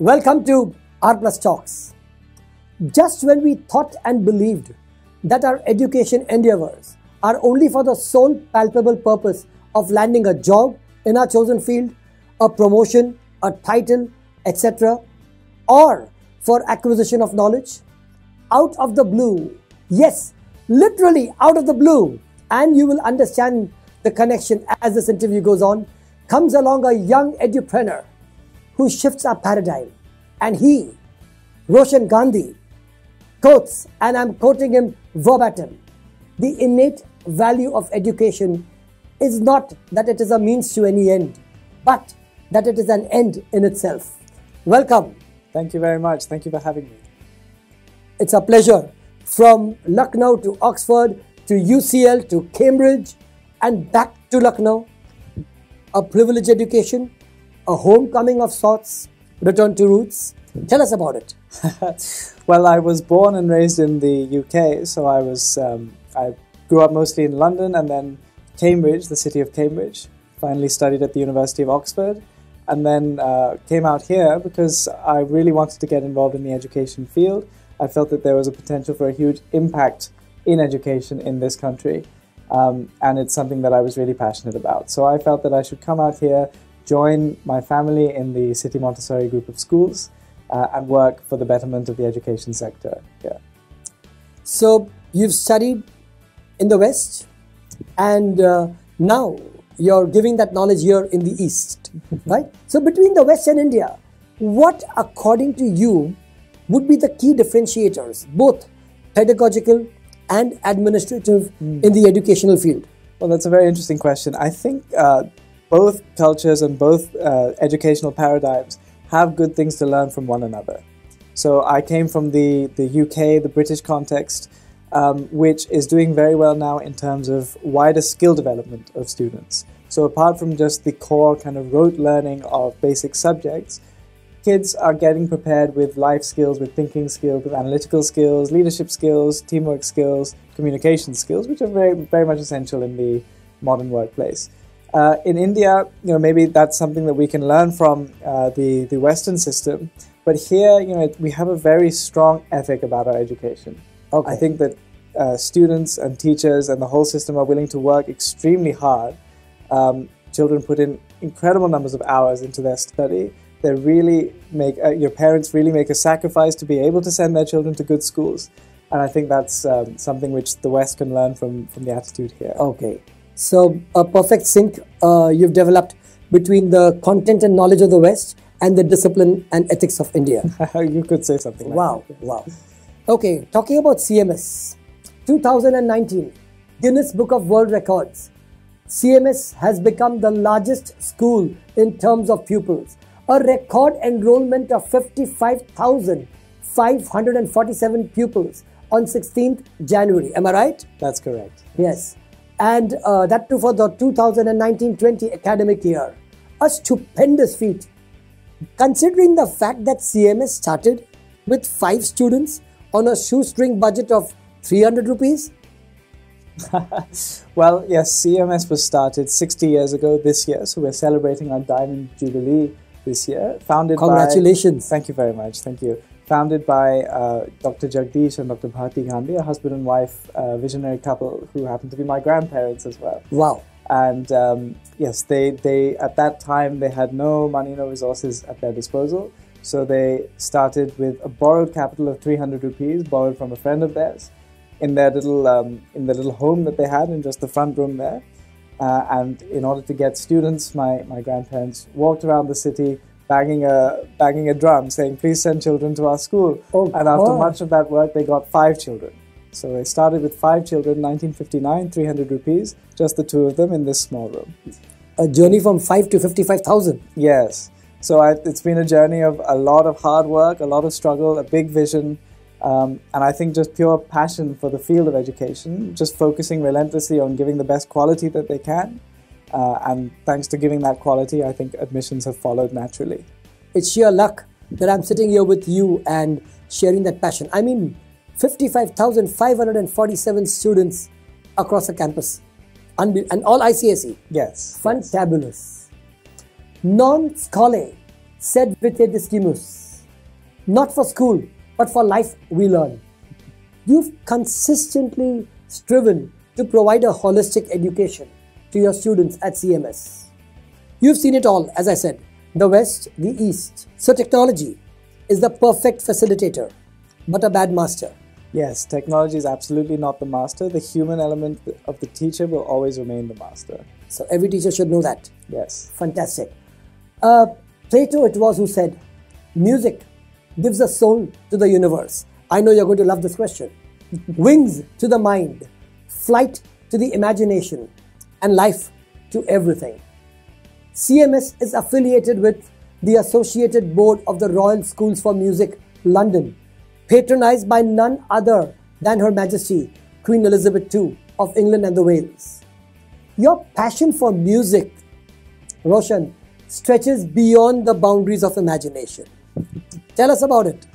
Welcome to R Plus Talks. Just when we thought and believed that our education endeavors are only for the sole palpable purpose of landing a job in our chosen field, a promotion, a title, etc., or for acquisition of knowledge, out of the blue, yes, literally out of the blue, and you will understand the connection as this interview goes on, comes along a young edupreneur who shifts our paradigm. And he, Roshan Gandhi, quotes, and I'm quoting him verbatim the innate value of education is not that it is a means to any end, but that it is an end in itself. Welcome. Thank you very much. Thank you for having me. It's a pleasure. From Lucknow to Oxford to UCL to Cambridge and back to Lucknow. A privileged education, a homecoming of sorts, return to roots. Tell us about it. well, I was born and raised in the UK, so I was um, I grew up mostly in London and then Cambridge, the city of Cambridge. Finally studied at the University of Oxford, and then uh, came out here because I really wanted to get involved in the education field. I felt that there was a potential for a huge impact in education in this country, um, and it's something that I was really passionate about. So I felt that I should come out here, join my family in the City Montessori group of schools, uh, and work for the betterment of the education sector here. So you've studied in the West, and uh, now you're giving that knowledge here in the East, right? So between the West and India, what, according to you, would be the key differentiators, both pedagogical and administrative, mm. in the educational field? Well, that's a very interesting question. I think uh, both cultures and both uh, educational paradigms have good things to learn from one another. So I came from the, the UK, the British context, um, which is doing very well now in terms of wider skill development of students. So apart from just the core kind of rote learning of basic subjects, kids are getting prepared with life skills, with thinking skills, with analytical skills, leadership skills, teamwork skills, communication skills, which are very, very much essential in the modern workplace. Uh, in India, you know, maybe that's something that we can learn from uh, the the Western system. But here, you know, we have a very strong ethic about our education. Okay. I think that uh, students and teachers and the whole system are willing to work extremely hard. Um, children put in incredible numbers of hours into their study. They really make uh, your parents really make a sacrifice to be able to send their children to good schools, and I think that's um, something which the West can learn from from the attitude here. Okay. So a perfect sync uh, you've developed between the content and knowledge of the West and the discipline and ethics of India. you could say something. Like wow, that. wow. Okay, talking about CMS, 2019, Guinness Book of World Records. CMS has become the largest school in terms of pupils. A record enrollment of 55,547 pupils on 16th January. Am I right? That's correct. Yes and uh, that too for the 2019-20 academic year. A stupendous feat. Considering the fact that CMS started with five students on a shoestring budget of 300 rupees? well, yes, CMS was started 60 years ago this year, so we're celebrating our Diamond Jubilee this year. Founded Congratulations. By, thank you very much. Thank you founded by uh, Dr. Jagdish and Dr. Bharti Gandhi, a husband and wife uh, visionary couple who happened to be my grandparents as well. Wow. And um, yes, they, they at that time they had no money, no resources at their disposal. So they started with a borrowed capital of 300 rupees, borrowed from a friend of theirs, in their little um, in the little home that they had in just the front room there. Uh, and in order to get students, my, my grandparents walked around the city banging a banging a drum saying, "Please send children to our school." Oh, and after God. much of that work, they got five children. So they started with five children, 1959, 300 rupees, just the two of them in this small room. A journey from five to 55,000. Yes. So I, it's been a journey of a lot of hard work, a lot of struggle, a big vision, um, and I think just pure passion for the field of education, just focusing relentlessly on giving the best quality that they can uh, and thanks to giving that quality, I think admissions have followed naturally. It's sheer luck that I'm sitting here with you and sharing that passion. I mean, 55,547 students across the campus and all ICSE. Yes. Fantabulous. Non scholae sed vitae discimus. not for school, but for life we learn. You've consistently striven to provide a holistic education to your students at CMS. You've seen it all, as I said the West, the East. So, technology is the perfect facilitator, but a bad master. Yes, technology is absolutely not the master. The human element of the teacher will always remain the master. So, every teacher should know that. Yes. Fantastic. Uh, Plato, it was who said, Music gives a soul to the universe. I know you're going to love this question. Wings to the mind, flight to the imagination, and life to everything. CMS is affiliated with the Associated Board of the Royal Schools for Music, London, patronized by none other than Her Majesty Queen Elizabeth II of England and the Wales. Your passion for music, Roshan, stretches beyond the boundaries of imagination. Tell us about it.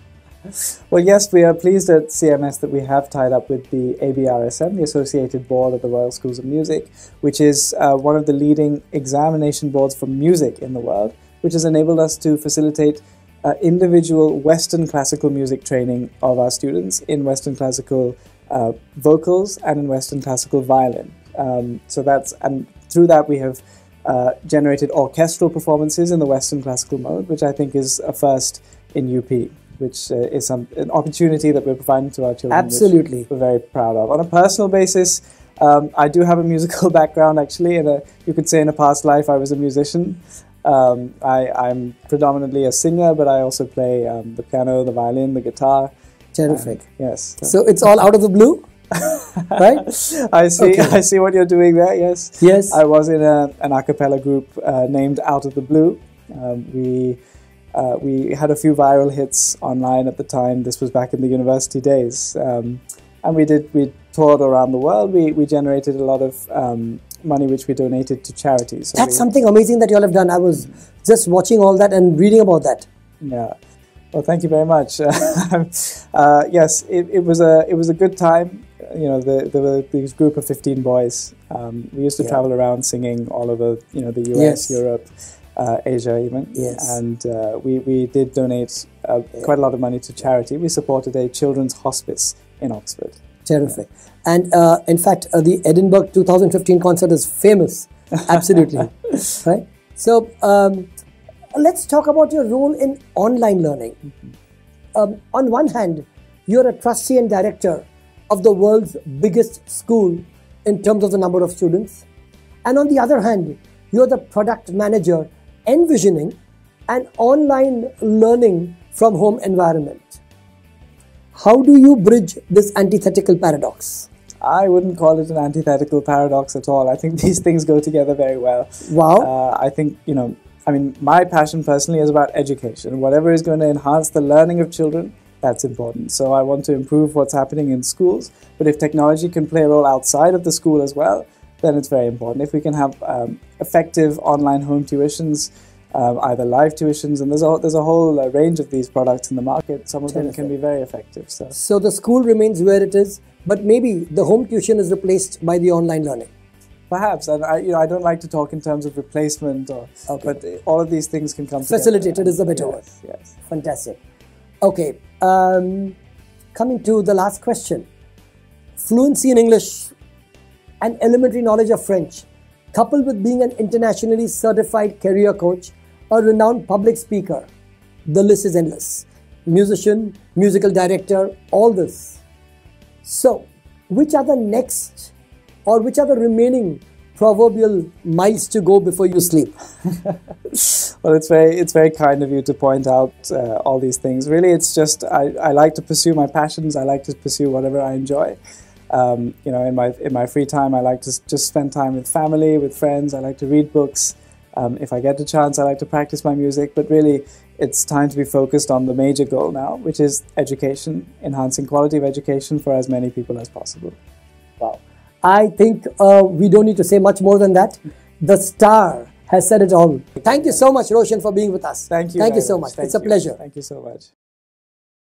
Well, yes, we are pleased at CMS that we have tied up with the ABRSM, the Associated Board of the Royal Schools of Music, which is uh, one of the leading examination boards for music in the world, which has enabled us to facilitate uh, individual Western classical music training of our students in Western classical uh, vocals and in Western classical violin. Um, so that's and through that we have uh, generated orchestral performances in the Western classical mode, which I think is a first in UP which uh, is some, an opportunity that we're providing to our children. Absolutely. We're very proud of. On a personal basis, um, I do have a musical background actually. In a, you could say in a past life I was a musician. Um, I, am predominantly a singer, but I also play um, the piano, the violin, the guitar. Terrific. yes. So it's all out of the blue? right? I see. Okay. I see what you're doing there. Yes. Yes. I was in a, an a cappella group uh, named Out of the Blue. Um, we uh, we had a few viral hits online at the time. This was back in the university days. Um, and we did, we toured around the world. We, we generated a lot of um, money which we donated to charities. So That's something amazing that you all have done. I was just watching all that and reading about that. Yeah. Well, thank you very much. uh, yes, it, it, was a it was a good time. You know, the, there were this group of fifteen boys. Um, we used to yeah. travel around singing all over, you know, the US, yes. Europe, uh, Asia even. Yes. And uh, we, we did donate uh, quite a lot of money to charity. We supported a children's hospice in Oxford. Terrific. And uh, in fact, uh, the Edinburgh 2015 concert is famous. Absolutely. right? So um, let's talk about your role in online learning. Mm-hmm. Um, on one hand, you're a trustee and director of the world's biggest school in terms of the number of students. And on the other hand, you're the product manager envisioning an online learning from home environment. How do you bridge this antithetical paradox? I wouldn't call it an antithetical paradox at all. I think these things go together very well. Wow. Uh, I think, you know, I mean, my passion personally is about education. Whatever is going to enhance the learning of children, that's important. So I want to improve what's happening in schools. But if technology can play a role outside of the school as well, then it's very important. If we can have um, effective online home tuitions, um, either live tuitions, and there's a, there's a whole uh, range of these products in the market. Some of them can be very effective. So. so the school remains where it is, but maybe the home tuition is replaced by the online learning. Perhaps, and I, you know, I don't like to talk in terms of replacement, or, okay. but all of these things can come Facilitated together. is the better yes, word. Yes. Fantastic. Okay, um, coming to the last question. Fluency in English and elementary knowledge of French, coupled with being an internationally certified career coach, a renowned public speaker. The list is endless. Musician, musical director, all this. So, which are the next or which are the remaining proverbial miles to go before you sleep? well, it's very it's very kind of you to point out uh, all these things. Really, it's just I, I like to pursue my passions. I like to pursue whatever I enjoy. Um, you know, in my in my free time, I like to just spend time with family, with friends. I like to read books. Um, if I get a chance, I like to practice my music. But really, it's time to be focused on the major goal now, which is education, enhancing quality of education for as many people as possible. Wow! I think uh, we don't need to say much more than that. The star has said it all. Thank you so much, Roshan, for being with us. Thank you. Thank you so much. Thank it's a pleasure. Thank you so much.